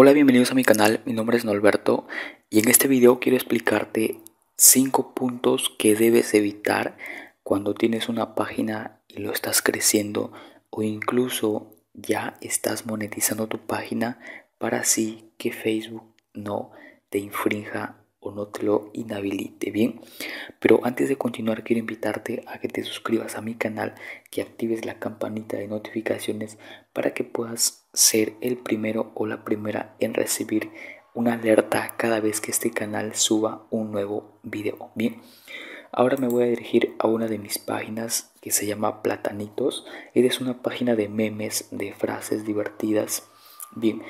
Hola, bienvenidos a mi canal, mi nombre es Norberto y en este video quiero explicarte 5 puntos que debes evitar cuando tienes una página y lo estás creciendo o incluso ya estás monetizando tu página para así que Facebook no te infrinja o no te lo inhabilite, ¿bien? Pero antes de continuar quiero invitarte a que te suscribas a mi canal, que actives la campanita de notificaciones para que puedas ser el primero o la primera en recibir una alerta cada vez que este canal suba un nuevo video, ¿bien? Ahora me voy a dirigir a una de mis páginas que se llama Platanitos. Es una página de memes, de frases divertidas. Bien,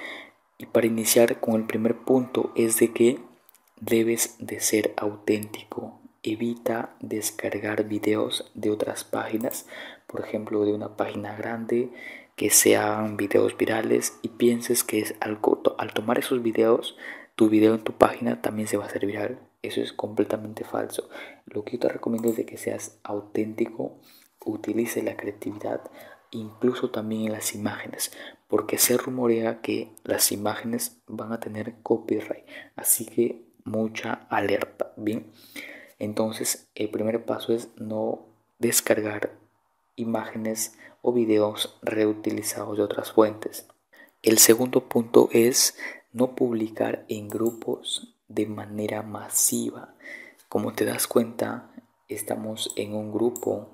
y para iniciar con el primer punto es de que Debes de ser auténtico. Evita descargar videos de otras páginas, por ejemplo de una página grande que sean videos virales y pienses que es algo, al tomar esos videos, tu video en tu página también se va a hacer viral. Eso es completamente falso. Lo que yo te recomiendo es de que seas auténtico, utilice la creatividad, incluso también en las imágenes, porque se rumorea que las imágenes van a tener copyright. Así que mucha alerta. Bien, entonces el primer paso es no descargar imágenes o videos reutilizados de otras fuentes. El segundo punto es no publicar en grupos de manera masiva. Como te das cuenta, estamos en un grupo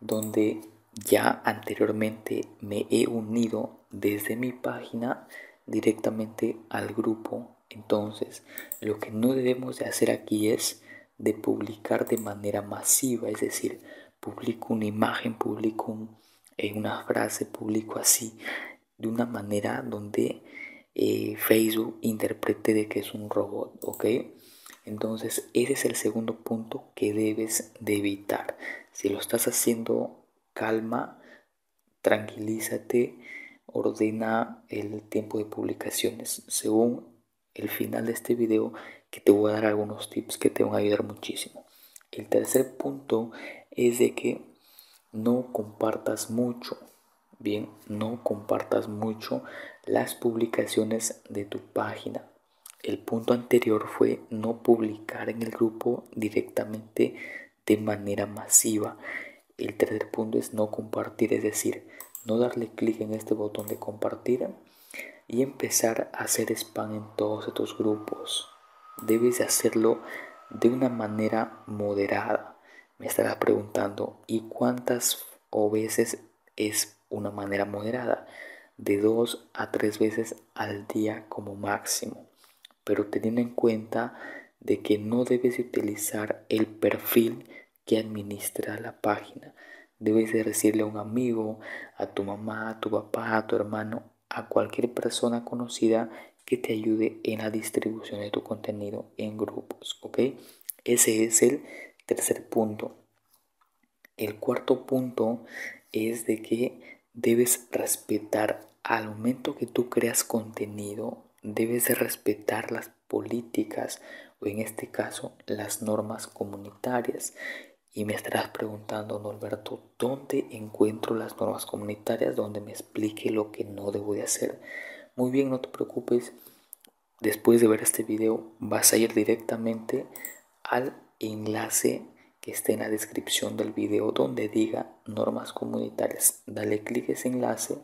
donde ya anteriormente me he unido desde mi página directamente al grupo entonces, lo que no debemos de hacer aquí es de publicar de manera masiva, es decir, publico una imagen, publico eh, una frase, publico así, de una manera donde eh, Facebook interprete de que es un robot, ¿ok? Entonces, ese es el segundo punto que debes de evitar. Si lo estás haciendo, calma, tranquilízate, ordena el tiempo de publicaciones según el final de este video que te voy a dar algunos tips que te van a ayudar muchísimo. El tercer punto es de que no compartas mucho. Bien, no compartas mucho las publicaciones de tu página. El punto anterior fue no publicar en el grupo directamente de manera masiva. El tercer punto es no compartir, es decir, no darle clic en este botón de compartir y empezar a hacer spam en todos estos grupos. Debes de hacerlo de una manera moderada. Me estarás preguntando, ¿y cuántas o veces es una manera moderada? De dos a tres veces al día como máximo. Pero teniendo en cuenta de que no debes utilizar el perfil que administra la página. Debes de decirle a un amigo, a tu mamá, a tu papá, a tu hermano, a cualquier persona conocida que te ayude en la distribución de tu contenido en grupos, ¿ok? Ese es el tercer punto. El cuarto punto es de que debes respetar al momento que tú creas contenido, debes de respetar las políticas o en este caso las normas comunitarias. Y me estarás preguntando, Norberto, ¿dónde encuentro las normas comunitarias donde me explique lo que no debo de hacer? Muy bien, no te preocupes. Después de ver este video vas a ir directamente al enlace que está en la descripción del video donde diga normas comunitarias. Dale clic a ese enlace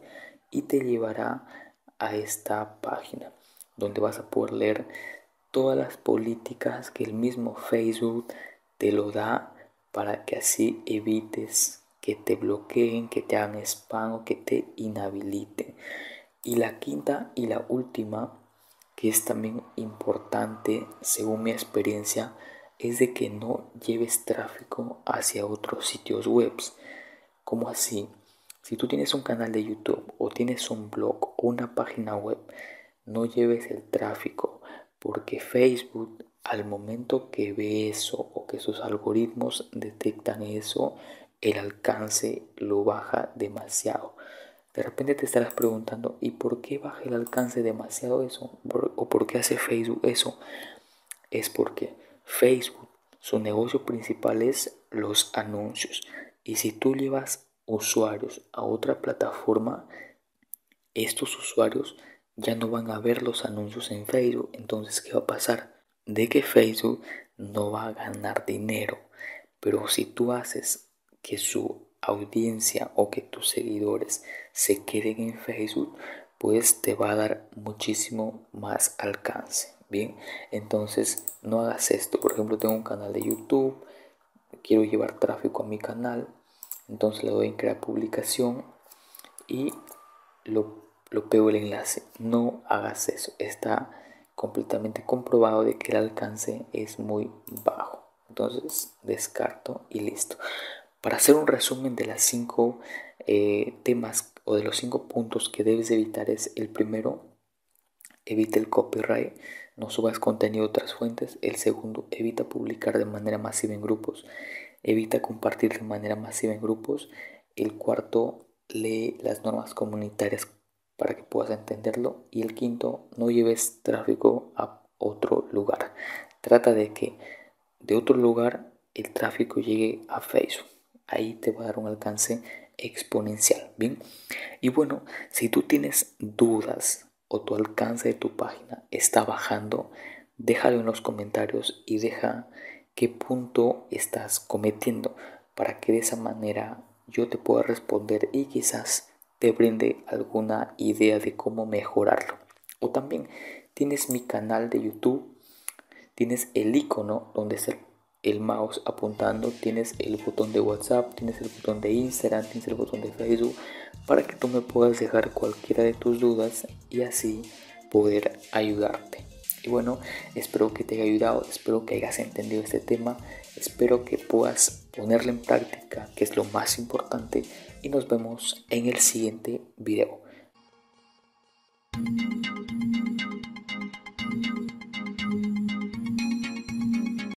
y te llevará a esta página donde vas a poder leer todas las políticas que el mismo Facebook te lo da para que así evites que te bloqueen, que te hagan spam o que te inhabiliten. Y la quinta y la última, que es también importante según mi experiencia, es de que no lleves tráfico hacia otros sitios web. como así? Si tú tienes un canal de YouTube o tienes un blog o una página web, no lleves el tráfico porque Facebook al momento que ve eso o que sus algoritmos detectan eso, el alcance lo baja demasiado. De repente te estarás preguntando, ¿y por qué baja el alcance demasiado eso? ¿O por qué hace Facebook eso? Es porque Facebook, su negocio principal es los anuncios. Y si tú llevas usuarios a otra plataforma, estos usuarios ya no van a ver los anuncios en Facebook. Entonces, ¿qué va a pasar? De que Facebook no va a ganar dinero. Pero si tú haces que su audiencia o que tus seguidores se queden en Facebook, pues te va a dar muchísimo más alcance. Bien, entonces no hagas esto. Por ejemplo, tengo un canal de YouTube, quiero llevar tráfico a mi canal, entonces le doy en crear publicación y lo, lo pego el enlace. No hagas eso. Está completamente comprobado de que el alcance es muy bajo. Entonces descarto y listo. Para hacer un resumen de las cinco eh, temas o de los cinco puntos que debes evitar es el primero, evita el copyright, no subas contenido de otras fuentes. El segundo, evita publicar de manera masiva en grupos, evita compartir de manera masiva en grupos. El cuarto, lee las normas comunitarias para que puedas entenderlo. Y el quinto, no lleves tráfico a otro lugar. Trata de que de otro lugar el tráfico llegue a Facebook ahí te va a dar un alcance exponencial. Bien, y bueno, si tú tienes dudas o tu alcance de tu página está bajando, déjalo en los comentarios y deja qué punto estás cometiendo para que de esa manera yo te pueda responder y quizás te brinde alguna idea de cómo mejorarlo. O también tienes mi canal de YouTube, tienes el icono donde está el mouse apuntando, tienes el botón de WhatsApp, tienes el botón de Instagram, tienes el botón de Facebook para que tú me puedas dejar cualquiera de tus dudas y así poder ayudarte. Y bueno, espero que te haya ayudado, espero que hayas entendido este tema, espero que puedas ponerlo en práctica, que es lo más importante, y nos vemos en el siguiente video.